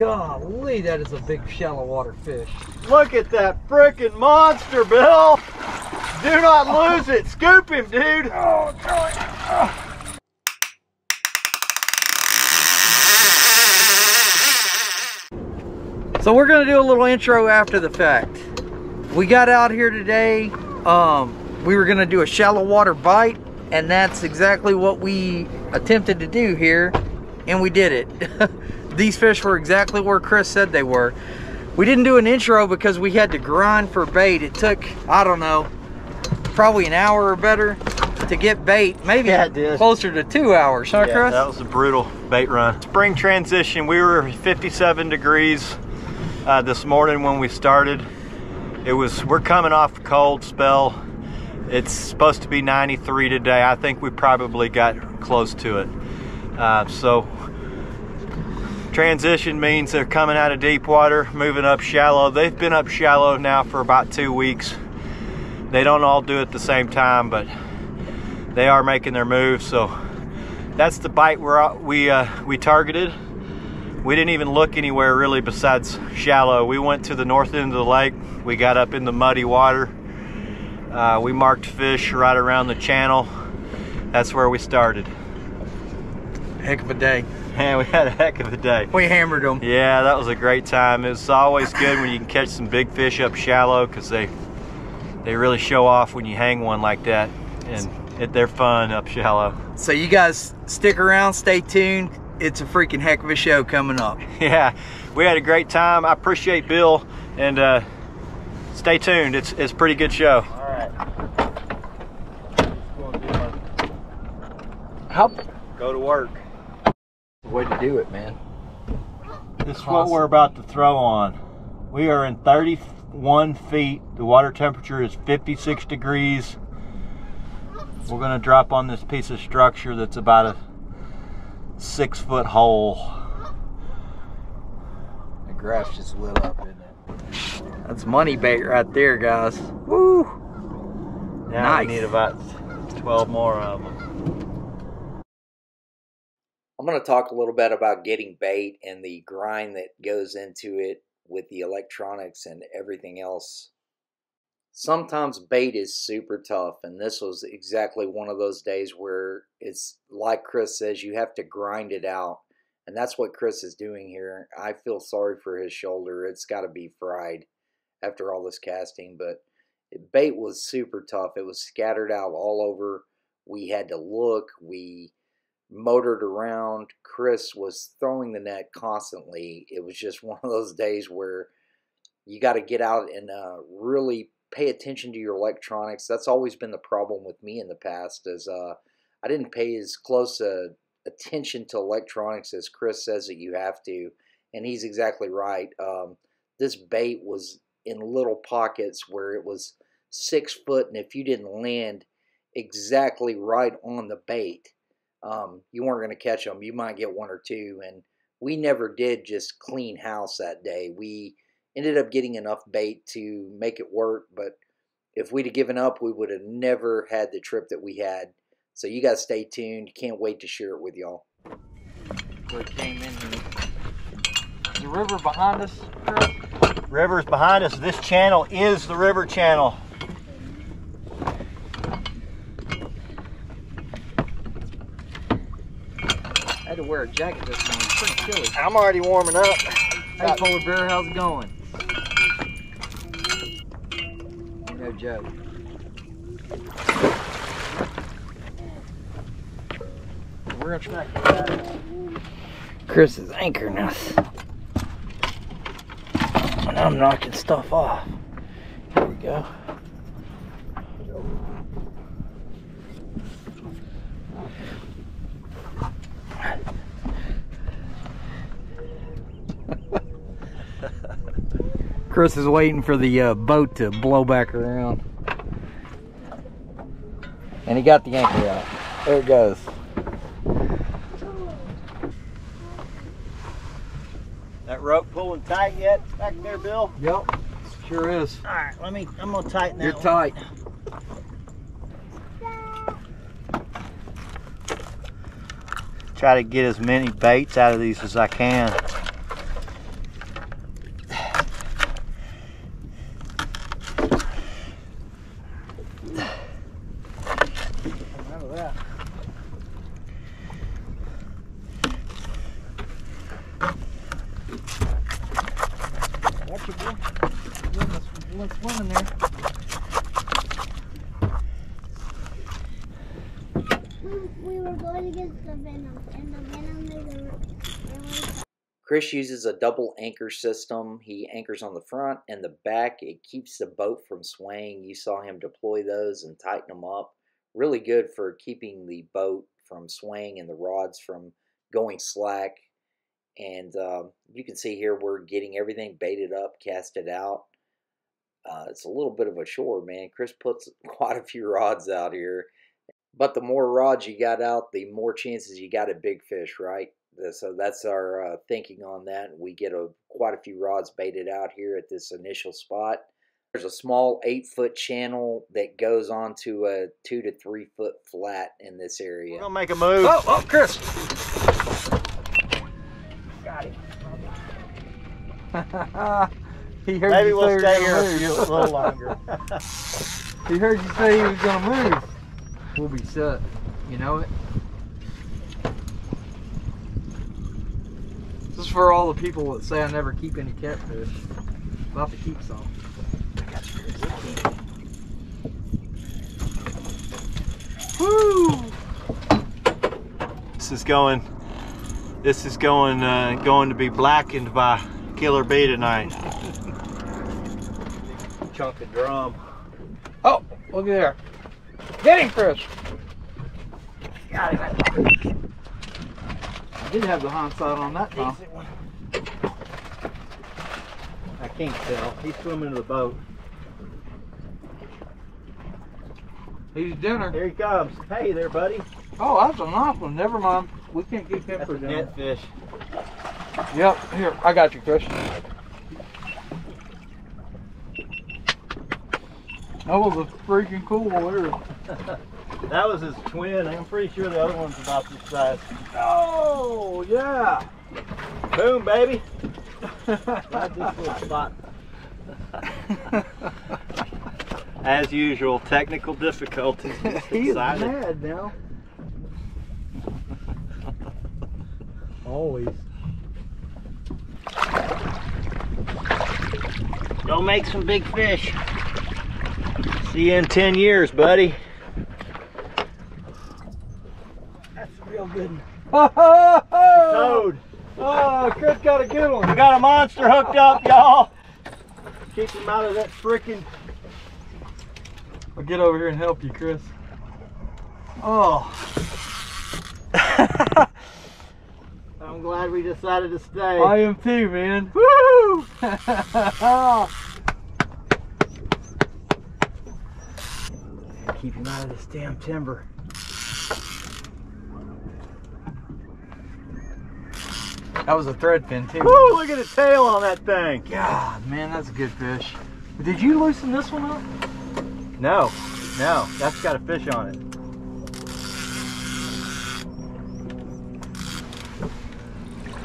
Golly, that is a big shallow water fish. Look at that freaking monster, Bill. Do not lose it. Scoop him, dude. Oh, So we're gonna do a little intro after the fact. We got out here today. Um, we were gonna do a shallow water bite, and that's exactly what we attempted to do here, and we did it. These fish were exactly where Chris said they were. We didn't do an intro because we had to grind for bait. It took, I don't know, probably an hour or better to get bait. Maybe Yeah, closer to two hours, huh, Yeah, Chris? that was a brutal bait run. Spring transition, we were 57 degrees uh, this morning when we started. It was, we're coming off a cold spell. It's supposed to be 93 today. I think we probably got close to it. Uh, so transition means they're coming out of deep water, moving up shallow. They've been up shallow now for about two weeks. They don't all do it at the same time, but they are making their move. So that's the bite we're, we uh, we targeted. We didn't even look anywhere really besides shallow. We went to the north end of the lake. We got up in the muddy water. Uh, we marked fish right around the channel. That's where we started. Heck of a day. Man, we had a heck of a day. We hammered them. Yeah, that was a great time. It's always good when you can catch some big fish up shallow because they they really show off when you hang one like that, and it, they're fun up shallow. So you guys stick around, stay tuned. It's a freaking heck of a show coming up. Yeah, we had a great time. I appreciate Bill, and uh, stay tuned. It's it's a pretty good show. All right. How Go to work. Way to do it, man. This is what we're about to throw on. We are in 31 feet. The water temperature is 56 degrees. We're gonna drop on this piece of structure that's about a six foot hole. The grass just lit up, isn't it? That's money bait right there, guys. Woo! Now Nice. we need about 12 more of them. I'm going to talk a little bit about getting bait and the grind that goes into it with the electronics and everything else. Sometimes bait is super tough, and this was exactly one of those days where it's like Chris says, you have to grind it out. And that's what Chris is doing here. I feel sorry for his shoulder. It's got to be fried after all this casting, but bait was super tough. It was scattered out all over. We had to look. We motored around. Chris was throwing the net constantly. It was just one of those days where you got to get out and uh, really pay attention to your electronics. That's always been the problem with me in the past. Is uh, I didn't pay as close a attention to electronics as Chris says that you have to, and he's exactly right. Um, this bait was in little pockets where it was six foot, and if you didn't land exactly right on the bait, um, you weren't going to catch them. You might get one or two, and we never did just clean house that day. We ended up getting enough bait to make it work, but if we'd have given up, we would have never had the trip that we had. So you guys stay tuned. Can't wait to share it with y'all. Where it came in here. The river behind us, Chris? River's behind us. This channel is the river channel. Had to wear a jacket this morning. It's pretty chilly. I'm already warming up. Hey, Polar Bear, how's it going? No joke. We're gonna try. Chris is anchoring us. And I'm knocking stuff off. Here we go. Chris is waiting for the uh, boat to blow back around. And he got the anchor out. There it goes. That rope pulling tight yet back there, Bill? Yep, sure is. All right, let me. I'm gonna tighten that. You're one. tight. Try to get as many baits out of these as I can. one swimming there. We, we were going against the venom, and the venom is a really Chris uses a double anchor system. He anchors on the front and the back. It keeps the boat from swaying. You saw him deploy those and tighten them up. Really good for keeping the boat from swaying and the rods from going slack. And uh, you can see here we're getting everything baited up, casted out. Uh, it's a little bit of a chore, man. Chris puts quite a few rods out here. But the more rods you got out, the more chances you got a big fish, right? The- So that's our uh, thinking on that. We get a quite a few rods baited out here at this initial spot. There's a small eight foot channel that goes onto a two to three foot flat in this We're area. gonna make a move. Oh, oh, Chris. he heard Maybe you we'll say stay you here were a gonna few- a little longer. he heard you say he was gonna move. We'll be set. You know it. This is for all the people that say I never keep any catfish. About to keep some. Woo! This is going. This is going uh, going to be blackened by killer bee tonight. Chunk of drum. Oh, look at there. Getting him, Chris. Got him. Did have the hindsight on that, Tom. I can't tell. He's swimming to the boat. He's dinner. Here he comes. Hey there, buddy. Oh, that's a nice one. Never mind. We can't keep him That's for a dinner. net fish. Yep, here, I got you, Chris. That was a freaking cool there. That was his twin. I'm pretty sure the other one's about this size. Oh, yeah. Boom, baby. Right this little spot. As usual, technical difficulties. He's Excited. mad now. Always. Go make some big fish. See you in 10 years, buddy. That's a real good one. Oh, Toad. oh, Chris got a good one. We got a monster hooked up, y'all. Keep him out of that freaking. I'll get over here and help you, Chris. Oh, I'm glad we decided to stay. I am too, man. Woo! Keep him out of this damn timber. That was a thread fin too. Woo! Look at the tail on that thing. God, man, that's a good fish. Did you loosen this one up? No, no, that's got a fish on it.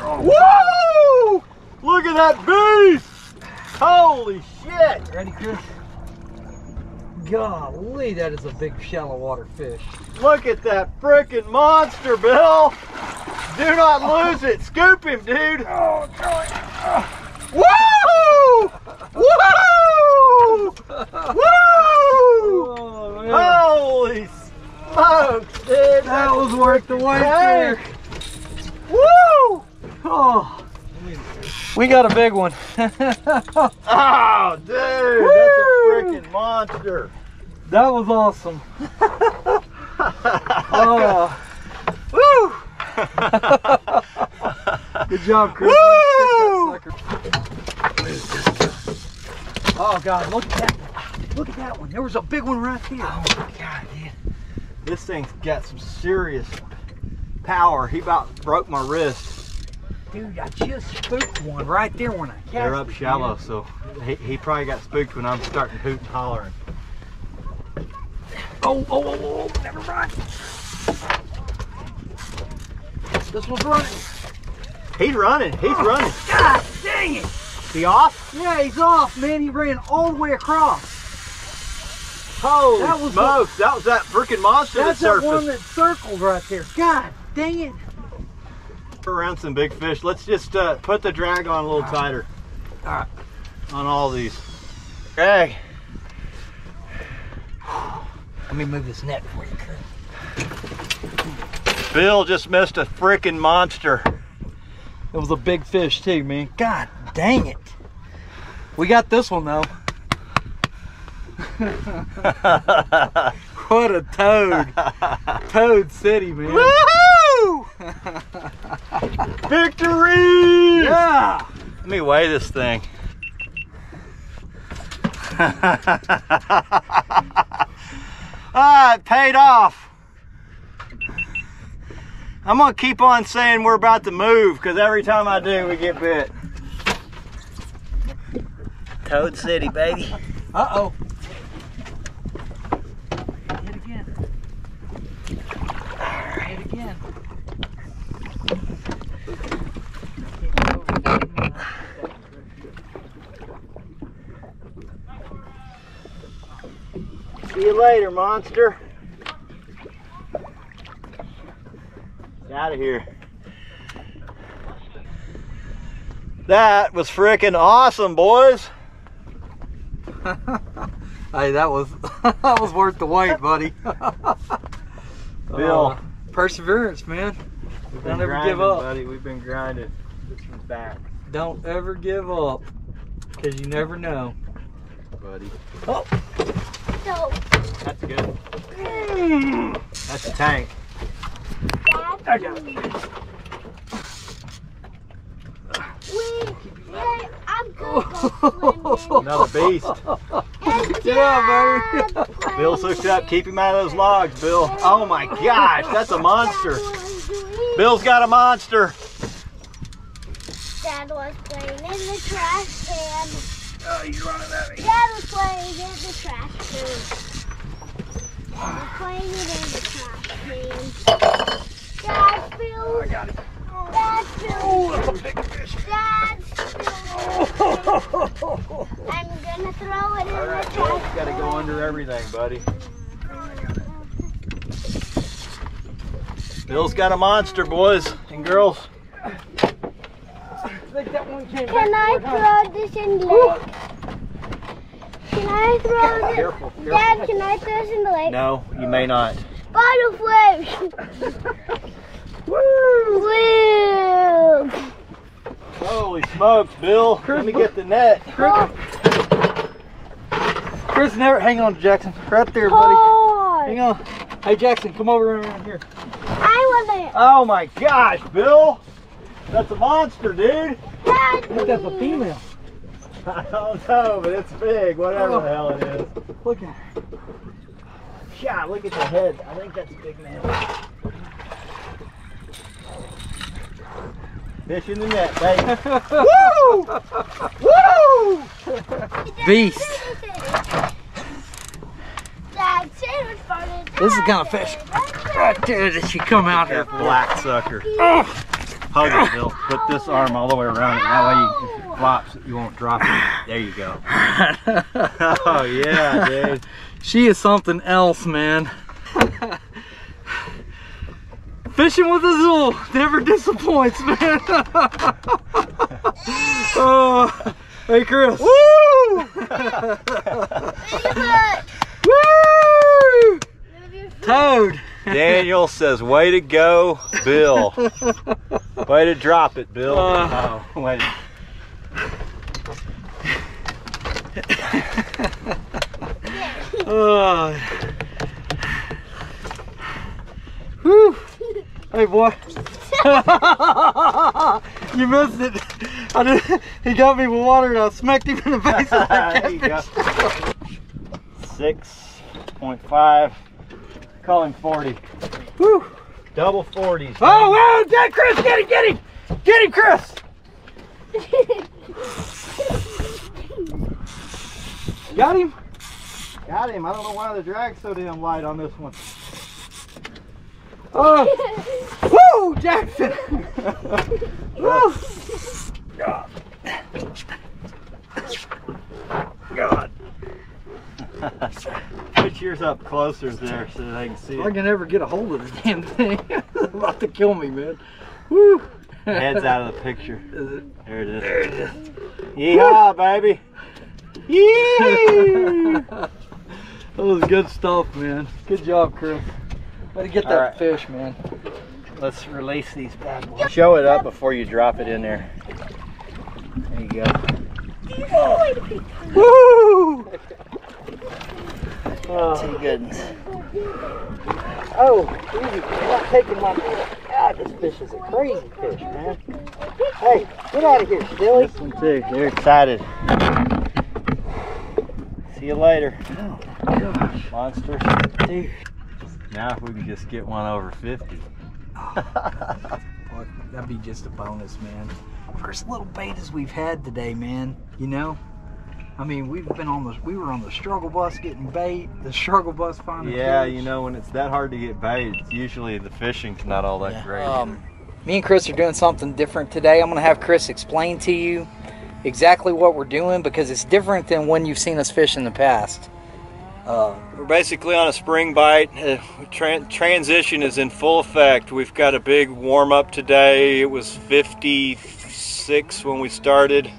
Woo! Look at that beast! Holy shit! Ready, Chris? Golly, that is a big shallow water fish. Look at that freaking monster, Bill! Do not lose it! Scoop him, dude! Oh, Woo! Woo! Woo! Oh. Holy smokes, dude! that was worth the wait Hey! there. Woo! Oh, we got a big one. Oh, dude, Woo! that's a freaking monster. that was awesome. Oh, Woo! good job, Chris. Woo! Way to stick that sucker. Oh God, look at that! one. Look at that one. There was a big one right there. Oh my god, dude. This thing's got some serious power. He about broke my wrist. Dude, I just spooked one right there when I cast They're up shallow, so he, he probably got spooked when I'm starting hooting and hollering. Oh, oh, oh, oh, oh never mind. This one's running. He's running. He's running. God dang it! He off? Yeah, he's off, man. He ran all the way across. Holy That was smokes! that was that freaking monster That's that that one that circled right there. God dang it. around some big fish. Let's just uh, put the drag on a little tighter. All right. On all these. Hey, Let me move this net for you, Chris. Bill just missed a freaking monster. It was a big fish too, man. God dang it. We got this one though. What a toad. Toad City, man. Woohoo! Victory! Yeah! Let me weigh this thing. ah, it paid off. I'm gonna keep on saying we're about to move because every time I do, we get bit. Toad City, baby. Uh-oh. Hit again. Hit again. See you later, monster. Get out of here. That was freaking awesome, boys. Hey, that was that was worth the wait, buddy. Bill. Uh, perseverance, man. We've Don't ever give up. buddy. We've been grinding. This one's back, Don't ever give up, cause you never know. buddy. Oh, So, That's good. Dad, That's a tank. I got it. Yeah, I'm good at swimming. Another beast. Get out, Dad baby. Bill's hooked up. Keep him out of those logs, Bill. Oh my gosh, that's a monster. Bill's got a monster. Dad was playing in the trash can. Oh, he's running at me. Dad was playing in the trash can. Dad was playing it in the trash can. Dad Oh, I got it. Dad Oh, that's a big fish. Dad spilled. I'm gonna throw it in All the right, Bill, trash you gotta go under everything, buddy. Bill's got a monster, boys and girls. Can I throw this in the lake? Can I throw this? Dad, can I throw this in the lake? No, you may not. Butterfish! Woo! Holy smokes, Bill. Let me get the net. Oh, Chris, never hang on, Jackson. Right there, buddy. hard. Hang on. Hey, Jackson, come over around here. I want it. Oh my gosh, Bill. That's a monster, dude. I think that's a female. I don't know, but it's big, whatever Oh. the hell it is. Look at her. Yeah, look at the head. I think that's a big man. Fish in the net, baby. Woo! Woo! Beast. Dad, say it funny. This is the kind of fish right there that you come out here. Black sucker. Hug it, Bill. Put this arm all the way around it. That way, you, if it flops, you won't drop it. There you go. Oh yeah, dude. She is something else, man. Fishing with Azul never disappoints, man. oh, hey, Chris. Woo! Woo! Toad. Daniel says, "Way to go, Bill. Way to drop it, Bill." Uh. oh, wait. Oh. Whew. Hey, boy. you missed it. I did, he got me with water and I smacked him in the face with that There you go. catfish. Six point five. Call him forty. Whew. Double forties. Oh, wow, Dad, Chris, get him, get him. Get him, Chris. Got him? Got him. I don't know why the drag's so damn light on this one. Oh, woo, Jackson. Woo. God. God. Put yours up closer there so they can see If I can ever get a hold of this damn thing, it's about to kill me, man. Woo. Head's out of the picture. Is it? There it is. There it is. Yeehaw, baby. Yee! That was good stuff, man. Good job, Chris. Way to get that right. fish, man. Let's release these bad boys. Show it up before you drop it in there. There you go. Woo! Oh, goodness. Oh, easy. You're not taking my God, this fish is a crazy fish, man. Hey, get out of here, silly. This one too. They're excited. See you later. Oh, gosh. Monster. Dude. Now if we can just get one over 50. Boy, that'd be just a bonus, man. First little betas we've had today, man. You know? I mean, we've been on the, we were on the struggle bus getting bait, the struggle bus finding Yeah, fish. you know, when it's that hard to get bait, it's usually the fishing's not all that Yeah. great. Um, me and Chris are doing something different today. I'm going to have Chris explain to you exactly what we're doing because it's different than when you've seen us fish in the past. Uh, We're basically on a spring bite. Uh, tran- transition is in full effect. We've got a big warm up today. It was 56 when we started.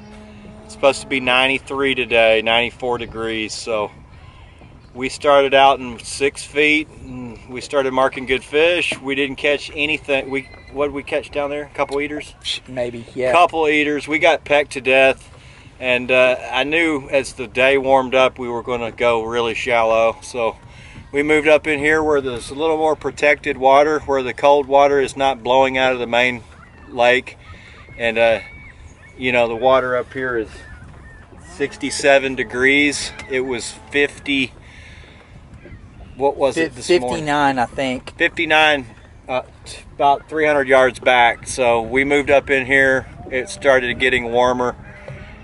It's supposed to be 93 today, 94 degrees. So we started out in six feet. And we started marking good fish. We didn't catch anything. We what did we catch down there? A couple eaters maybe, yeah. couple eaters. We got pecked to death, and uh, I knew as the day warmed up we were going to go really shallow. So we moved up in here where there's a little more protected water, where the cold water is not blowing out of the main lake, and uh, you know the water up here is 67 degrees. It was 50. What was it this morning? 59, I think. 59 uh, about 300 yards back so we moved up in here it started getting warmer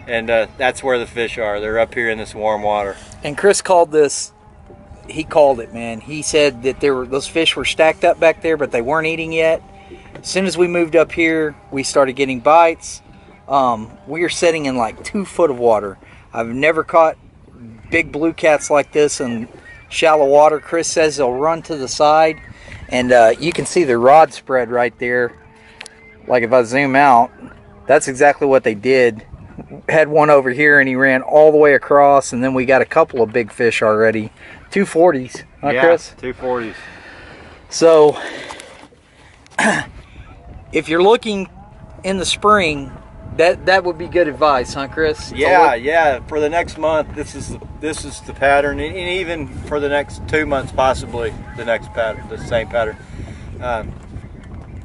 and uh, that's where the fish are they're up here in this warm water And Chris called this. He called it, man. He said that there were those fish were stacked up back there, but they weren't eating yet. As soon as we moved up here, we started getting bites. Um, we are sitting in like two foot of water. I've never caught big blue cats like this in shallow water. Chris says they'll run to the side, and uh, you can see the rod spread right there. Like if I zoom out, that's exactly what they did had one over here and he ran all the way across and then we got a couple of big fish already. 240s huh yeah chris? 240s so if you're looking in the spring that that would be good advice huh chris? Yeah look- yeah for the next month this is this is the pattern and even for the next two months possibly the next pattern the same pattern. Um,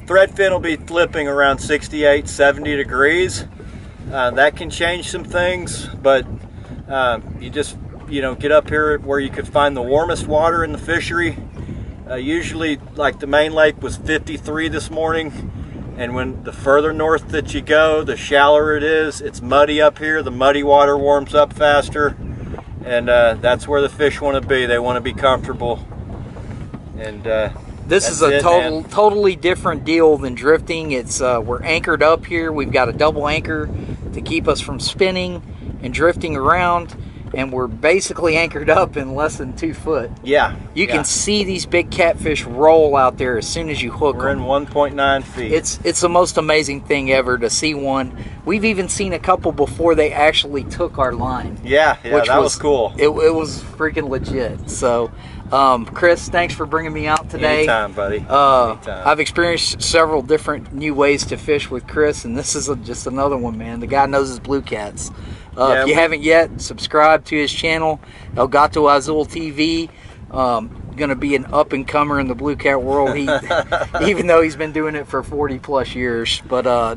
threadfin will be flipping around 68 70 degrees uh, that can change some things but um, you just you know get up here where you could find the warmest water in the fishery. Uh, usually like the main lake was 53 this morning and when the further north that you go the shallower it is it's muddy up here the muddy water warms up faster and uh, that's where the fish want to be. They want to be comfortable. And uh, this That's is a it, total man. totally different deal than drifting. It's uh, we're anchored up here. We've got a double anchor to keep us from spinning and drifting around and we're basically anchored up in less than two foot yeah You yeah. can see these big catfish roll out there as soon as you hook we're in them. 1.9 feet It's it's the most amazing thing ever to see one. We've even seen a couple before they actually took our line. yeah yeah which that was, cool It, it was freaking legit. So, um, Chris, thanks for bringing me out today. anytime buddy Uh, Anytime. I've experienced several different new ways to fish with Chris, and this is a, just another one, man. The guy knows his blue cats. Uh, Yeah, if you we- haven't yet, subscribe to his channel, El Gato Azul TV. Um, gonna be an up and comer in the blue cat world. He, even though he's been doing it for 40 plus years, but uh,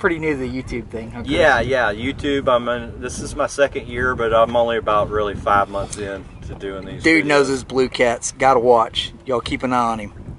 pretty new to the YouTube thing. huh, Yeah, yeah. YouTube. I'm in. This is my second year, but I'm only about really five months in to doing these. Dude knows his blue cats. Gotta watch. Y'all keep an eye on him.